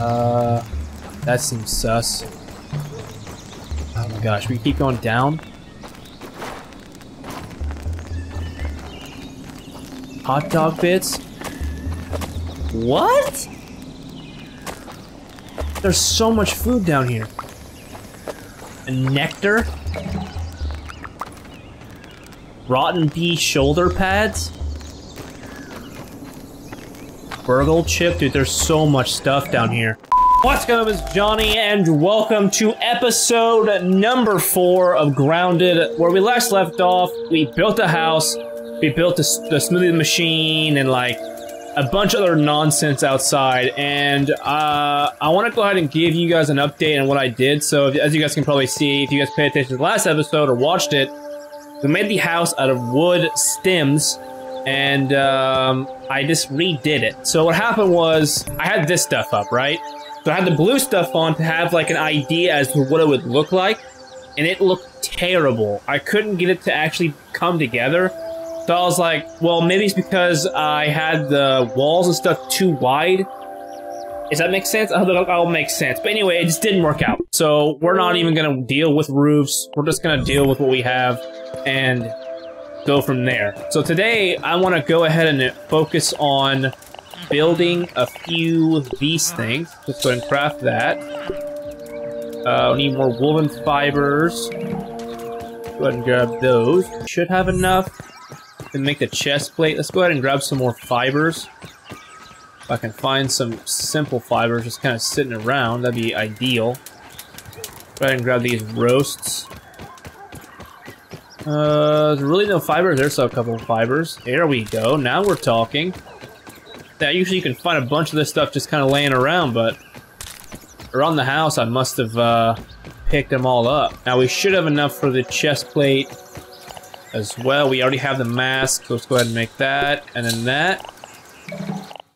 Uh, that seems sus. Oh my gosh, we keep going down. Hot dog bits? What? There's so much food down here. And nectar? Rotten bee shoulder pads? BURG.L chip? Dude, there's so much stuff down here. What's going on, it's Johnny, and welcome to episode number four of Grounded. Where we last left off, we built a house, we built the, the smoothie machine, and like a bunch of other nonsense outside. And uh, I want to go ahead and give you guys an update on what I did. So, if, as you guys can probably see, if you guys paid attention to the last episode or watched it, we made the house out of wood stems and um, I just redid it. So what happened was I had this stuff up, right? So I had the blue stuff on to have like an idea as to what it would look like, and it looked terrible. I couldn't get it to actually come together. So I was like, well, maybe it's because I had the walls and stuff too wide. Does that make sense? I hope that'll make sense. But anyway, it just didn't work out. So we're not even gonna deal with roofs. We're just gonna deal with what we have and go from there. So today, I want to go ahead and focus on building a few of these things. Let's go and craft that. Uh, we need more woven fibers. Go ahead and grab those. Should have enough to make the chest plate. Let's go ahead and grab some more fibers. If I can find some simple fibers just kind of sitting around, that'd be ideal. Go ahead and grab these roasts. Uh, there's really no fibers. There's a couple of fibers. There we go. Now we're talking. That usually you can find a bunch of this stuff just kind of laying around, but around the house I must have uh, picked them all up. Now we should have enough for the chest plate as well. We already have the mask. So let's go ahead and make that, and then that.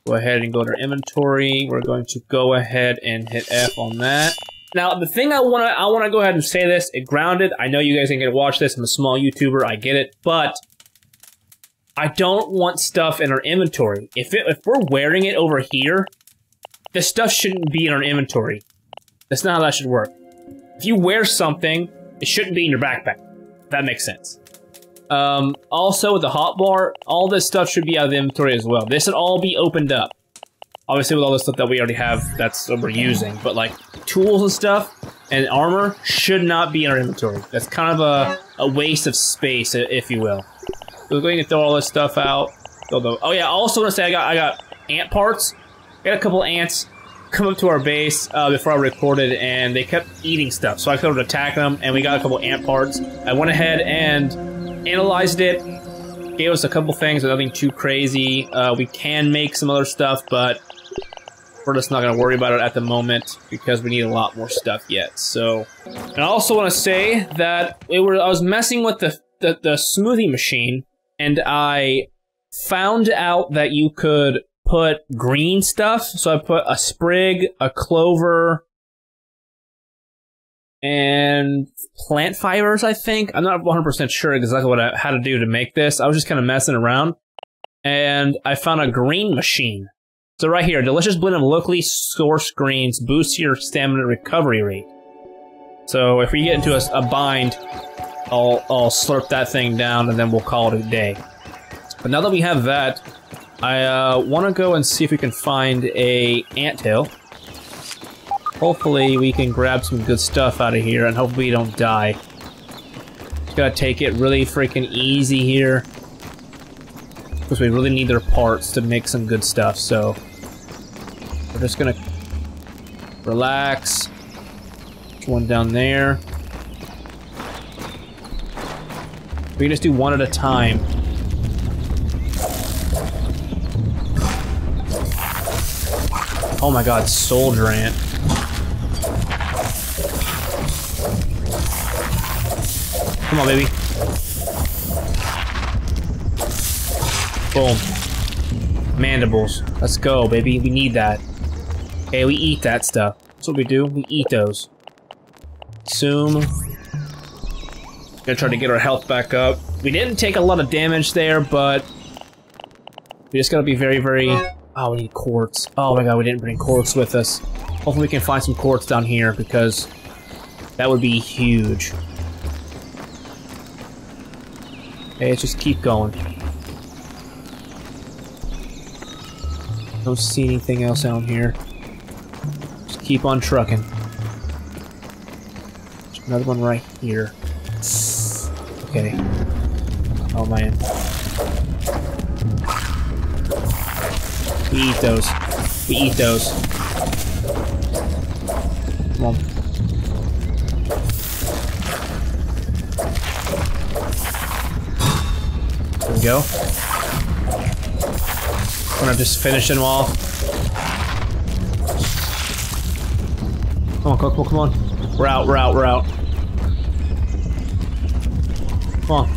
Go ahead and go to our inventory. We're going to go ahead and hit F on that. Now, the thing I want to I want to go ahead and say this, it grounded. I know you guys ain't gonna watch this. I'm a small YouTuber. I get it, but I don't want stuff in our inventory. If it, if we're wearing it over here, the stuff shouldn't be in our inventory. That's not how that should work. If you wear something, it shouldn't be in your backpack. That makes sense. Um, also, with the hotbar, all this stuff should be out of the inventory as well. This should all be opened up. Obviously, with all the stuff that we already have, that's what we're using. But like tools and stuff and armor should not be in our inventory. That's kind of a, a waste of space, if you will. We're going to throw all this stuff out. Oh yeah, I also want to say I got I got ant parts. I got a couple ants come up to our base uh, before I recorded, and they kept eating stuff. So I could attack them, and we got a couple ant parts. I went ahead and analyzed it, gave us a couple things, but nothing too crazy. Uh, we can make some other stuff, but we're just not going to worry about it at the moment because we need a lot more stuff yet. So, and I also want to say that were, I was messing with the, the, the smoothie machine and I found out that you could put green stuff. So I put a sprig, a clover, and plant fibers, I think. I'm not 100% sure exactly what I had to do to make this. I was just kind of messing around. And I found a green machine. So right here, delicious blend of locally sourced greens boosts your stamina recovery rate. So if we get into a, a bind, I'll, I'll slurp that thing down and then we'll call it a day. But now that we have that, I uh, want to go and see if we can find a ant hill. Hopefully we can grab some good stuff out of here and hopefully we don't die. Just gotta take it really freaking easy here because we really need their parts to make some good stuff, so we're just gonna relax. One down there. We can just do one at a time. Oh my god, soldier ant. Come on, baby. Boom. Mandibles. Let's go, baby. We need that. Okay, we eat that stuff. That's what we do. We eat those. Zoom. Gonna try to get our health back up. We didn't take a lot of damage there, but... We just gotta be very, very... Oh, we need quartz. Oh my god, we didn't bring quartz with us. Hopefully we can find some quartz down here because that would be huge. Okay, let's just keep going. Don't see anything else down here. Just keep on trucking. There's another one right here. Okay. Oh man. We eat those. We eat those. Come on. There we go. I'm just finishing off. Come on, come on, come on. We're out, we're out, we're out. Come on.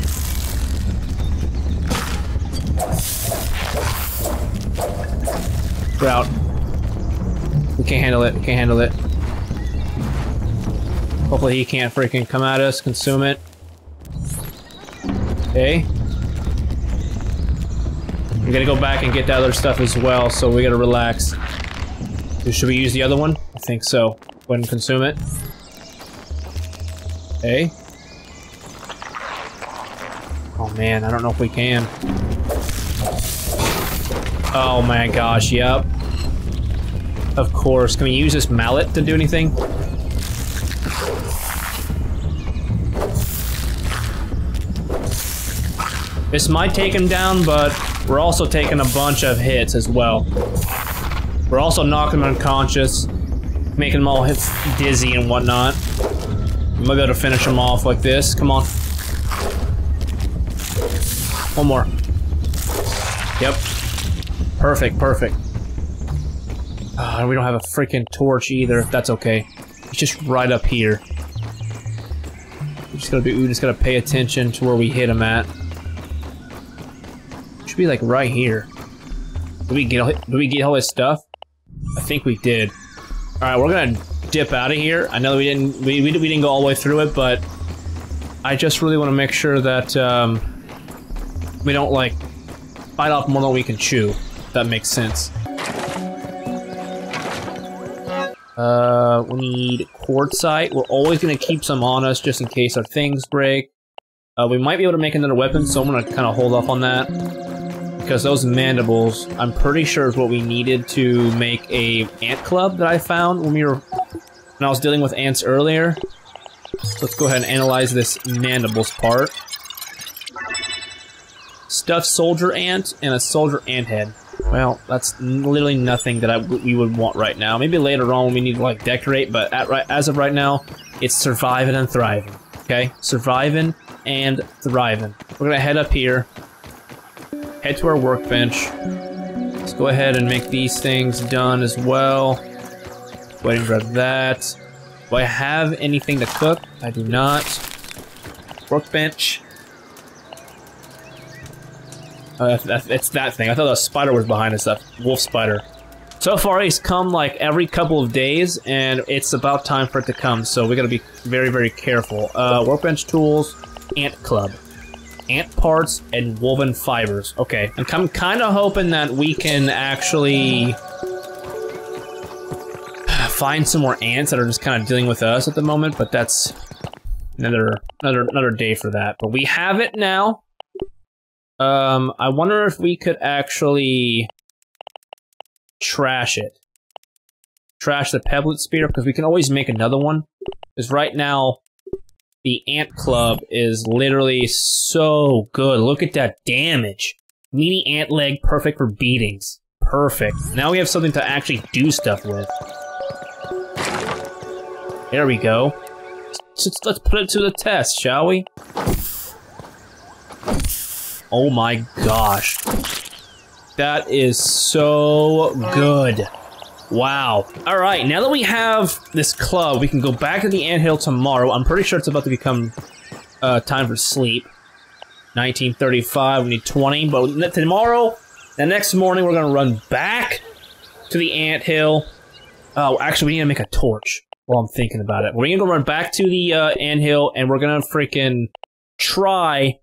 We're out. We can't handle it, we can't handle it. Hopefully he can't freaking come at us, consume it. Okay. We gotta go back and get the other stuff as well, so we gotta relax. Should we use the other one? I think so. Go ahead and consume it. Okay. Oh man, I don't know if we can. Oh my gosh, yep. Of course. Can we use this mallet to do anything? This might take him down, but we're also taking a bunch of hits as well. We're also knocking them unconscious, making them all dizzy and whatnot. I'm gonna go to finish them off like this. Come on. One more. Yep. Perfect, perfect. Uh, we don't have a freaking torch either. That's okay. It's just right up here. We just gotta be. We just gotta pay attention to where we hit him at should be like right here. Did we get all, did we get all his stuff? I think we did. All right, we're gonna dip out of here. I know we didn't we, we, we didn't go all the way through it, but I just really want to make sure that um, we don't like bite off more than we can chew. That makes sense. Uh, we need quartzite. We're always gonna keep some on us just in case our things break. Uh, we might be able to make another weapon, so I'm gonna kind of hold off on that because those mandibles, I'm pretty sure is what we needed to make a ant club that I found when we were when I was dealing with ants earlier. Let's go ahead and analyze this mandibles part. Stuffed soldier ant and a soldier ant head. Well, that's literally nothing that I, we would want right now. Maybe later on when we need to like decorate, but at, right, as of right now, it's surviving and thriving. Okay, surviving and thriving. We're gonna head up here head to our workbench. Let's go ahead and make these things done as well. Waiting for that. Do I have anything to cook? I do not. Workbench. Uh, it's that thing. I thought the spider was behind us, that wolf spider. So far, he's come like every couple of days, and it's about time for it to come, so we gotta be very, very careful. Uh, workbench tools, ant club ant parts and woven fibers. Okay, I'm kind of hoping that we can actually find some more ants that are just kind of dealing with us at the moment, but that's another another another day for that. But we have it now. Um, I wonder if we could actually trash it. Trash the pebblet spear, because we can always make another one. Because right now, the Ant Club is literally so good. Look at that damage. Meaty ant leg, perfect for beatings. Perfect. Now we have something to actually do stuff with. There we go. Let's, let's put it to the test, shall we? Oh my gosh. That is so good. Wow. All right, now that we have this club, we can go back to the anthill tomorrow. I'm pretty sure it's about to become uh, time for sleep. 1935, we need 20, but tomorrow, the next morning, we're gonna run back to the anthill. Oh, actually, we need to make a torch while I'm thinking about it. We're gonna go run back to the uh, anthill, and we're gonna freaking try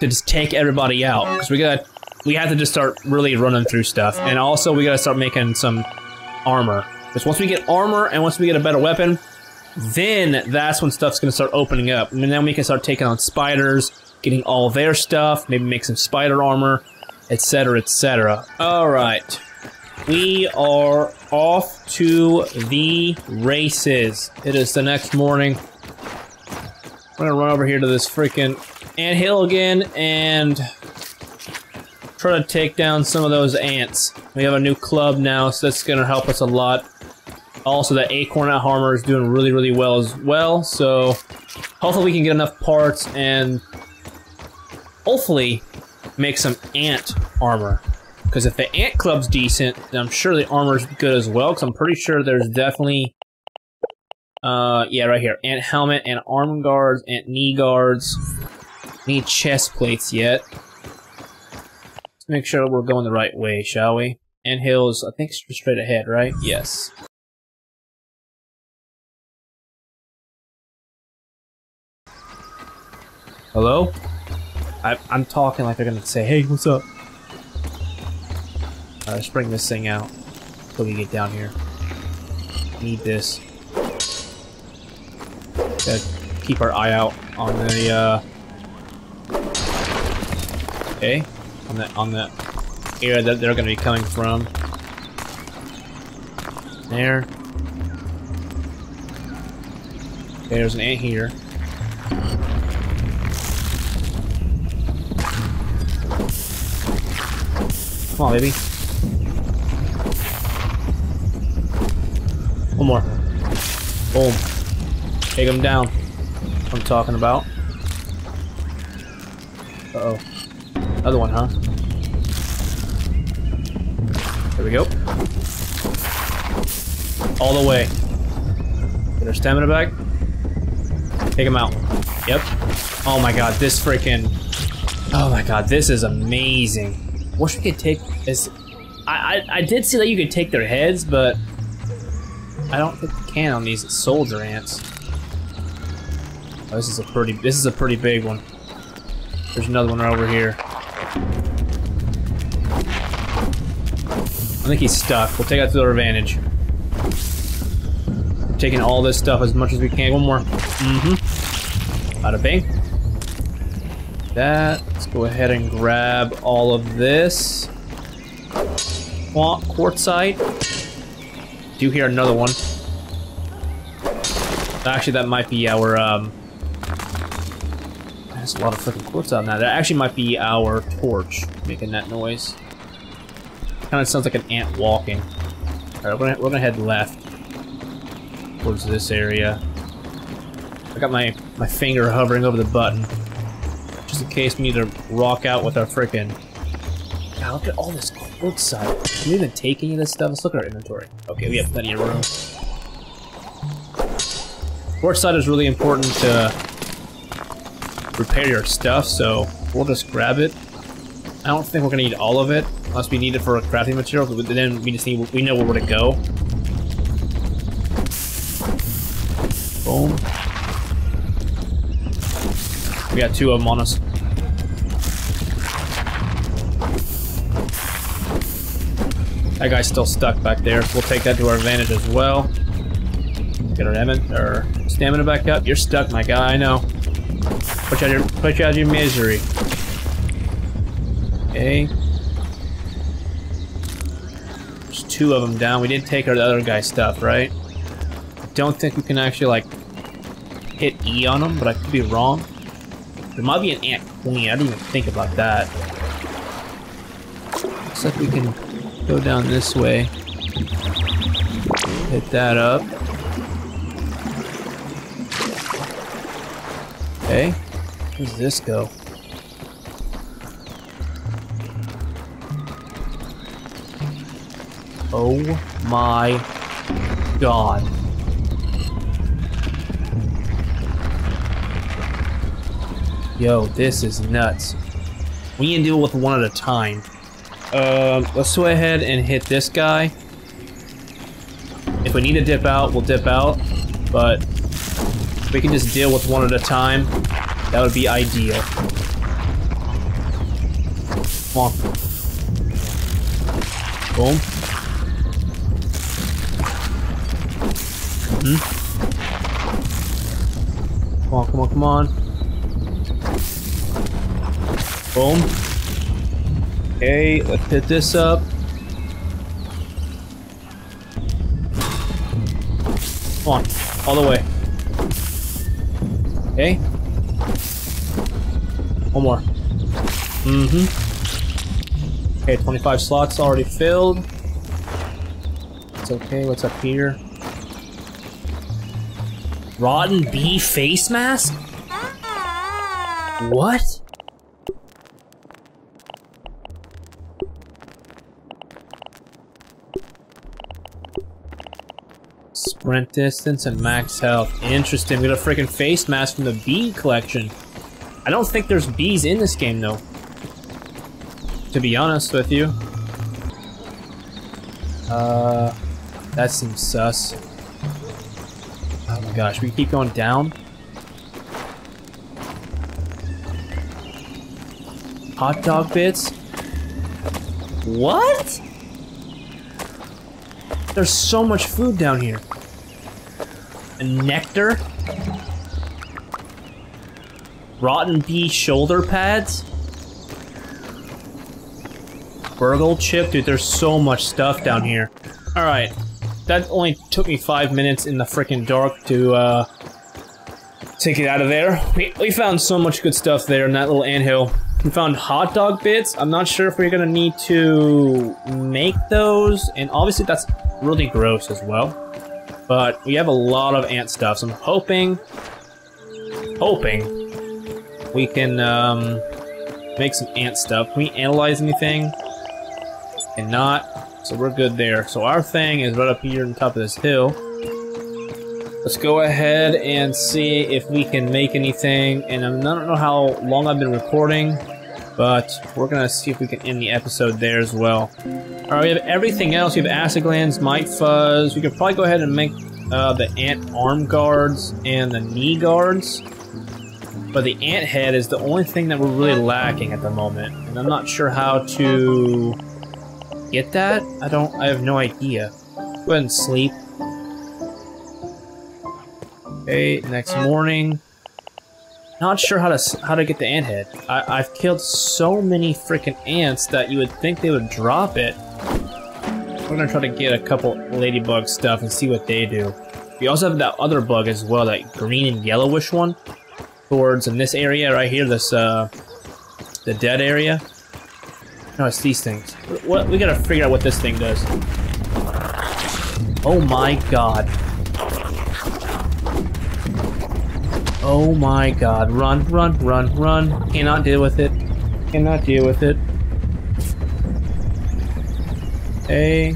to just take everybody out. Because we got we have to just start really running through stuff. And also, we gotta start making some armor. Because once we get armor and once we get a better weapon, then that's when stuff's to start opening up. And then we can start taking on spiders, getting all their stuff, maybe make some spider armor, etc., etc. All right. We are off to the races. It is the next morning. We're gonna run over here to this freaking ant hill again and try to take down some of those ants. We have a new club now, so that's gonna help us a lot. Also, the acorn armor is doing really, really well as well, so hopefully we can get enough parts and hopefully make some ant armor. Because if the ant club's decent, then I'm sure the armor's good as well, because I'm pretty sure there's definitely... Uh, yeah, right here. Ant helmet, and arm guards, ant knee guards. Need chest plates yet. Let's make sure we're going the right way, shall we? Ant hills, I think straight ahead, right? Yes. Hello? I, I'm talking like they're gonna say, hey, what's up? Uh, let's bring this thing out until we get down here. Need this. Gotta keep our eye out on the, uh... Okay. On the, on the area that they're gonna be coming from. There. There's an ant here. Come on, baby. One more. Boom. Take him down. I'm talking about. Uh oh. Another one, huh? There we go. All the way. Get our stamina back. Take him out. Yep. Oh my god, this freaking. Oh my god, this is amazing. Wish we could take this. I, I I did see that you could take their heads, but I don't think you can on these soldier ants. Oh, this is a pretty this is a pretty big one. There's another one right over here. Think he's stuck. We'll take that to our advantage. taking all this stuff as much as we can. One more. Mm-hmm. Bada bing. That Let's go ahead and grab all of this. Quartzite. Do hear another one. Actually, that might be our, um... There's a lot of freaking quartzite on that. That actually might be our torch making that noise. Kind of sounds like an ant walking. Alright, we're gonna, we're gonna head left. Towards this area. I got my, my finger hovering over the button just in case we need to rock out with our freaking. God, look at all this quartzite. Can we even take any of this stuff? Let's look at our inventory. Okay, we have plenty of room. Quartzite is really important to repair your stuff, so we'll just grab it. I don't think we're gonna need all of it, unless we need it for a crafting material, but then we just need, we know where to go. Boom. We got two of them on us. That guy's still stuck back there, we'll take that to our advantage as well. Get our, our stamina back up. You're stuck, my guy, I know. Put you out your, put you out of your misery. Okay. There's two of them down. We didn't take our other guy's stuff, right? Don't think we can actually, like, hit E on them, but I could be wrong. There might be an ant queen. I didn't even think about that. Looks like we can go down this way. Hit that up. Okay. Does this go? Oh my god. Yo, this is nuts. We can deal with one at a time. Um, let's go ahead and hit this guy. If we need to dip out, we'll dip out. But we can just deal with one at a time. That would be ideal. Come on. Boom. Mm-hmm. Come on, come on, come on. Boom. Okay, let's hit this up. Come on, all the way. Okay. One more. Mm-hmm. Okay, 25 slots already filled. It's okay, what's up here? Rotten bee face mask? What? Sprint distance and max health. Interesting. We got a freaking face mask from the bee collection. I don't think there's bees in this game, though. To be honest with you. Uh, that seems sus. Gosh, we keep going down. Hot dog bits? What? There's so much food down here. A nectar? Rotten bee shoulder pads? BURG.L chip? Dude, there's so much stuff down here. Alright. That only took me five minutes in the freaking dark to, uh... Take it out of there. We, we found so much good stuff there in that little anthill. We found hot dog bits. I'm not sure if we're gonna need to make those. And obviously that's really gross as well. But we have a lot of ant stuff, so I'm hoping, hoping we can um, make some ant stuff. Can we analyze anything? Cannot, so we're good there. So our thing is right up here on top of this hill. Let's go ahead and see if we can make anything. And I don't know how long I've been recording, but we're gonna see if we can end the episode there as well. Alright, we have everything else. We have acid glands, mite fuzz. We could probably go ahead and make uh, the ant arm guards and the knee guards. But the ant head is the only thing that we're really lacking at the moment. And I'm not sure how to get that. I don't, I have no idea. Go ahead and sleep. Okay, next morning. Not sure how to how to get the ant head. I, I've killed so many freaking ants that you would think they would drop it. We're gonna try to get a couple ladybug stuff and see what they do. We also have that other bug as well, that green and yellowish one. Towards in this area right here, this uh, the dead area. No, it's these things. What we gotta figure out what this thing does. Oh my god. Oh my god. Run, run, run, run. Cannot deal with it. Cannot deal with it. Hey.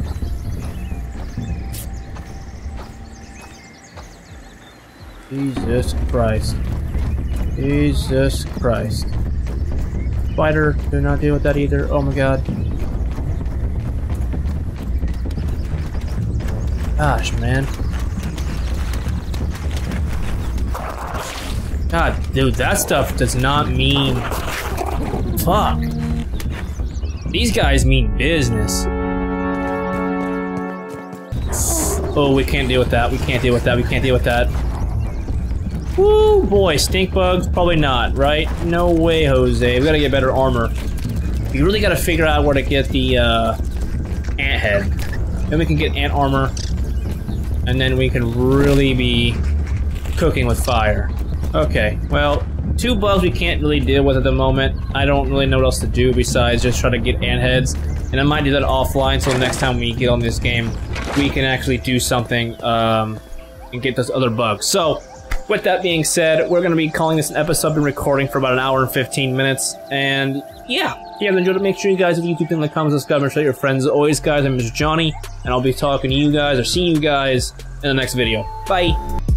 Jesus Christ. Jesus Christ. Spider, do not deal with that either. Oh my god. Gosh, man. God, dude, that stuff does not mean... Fuck. These guys mean business. Oh, we can't deal with that. We can't deal with that. We can't deal with that. Woo, boy, stink bugs? Probably not, right? No way, Jose. We gotta get better armor. We really gotta figure out where to get the, uh, ant head. Then we can get ant armor. And then we can really be cooking with fire. Okay, well, two bugs we can't really deal with at the moment. I don't really know what else to do besides just try to get ant heads. And I might do that offline so next time we get on this game, we can actually do something um, and get those other bugs. So, with that being said, we're going to be calling this an episode. and recording for about an hour and 15 minutes. And yeah, if you guys enjoyed it, make sure you guys hit YouTube in the comments, subscribe, and show your friends. As always, guys, I'm Mr. Johnny, and I'll be talking to you guys or seeing you guys in the next video. Bye!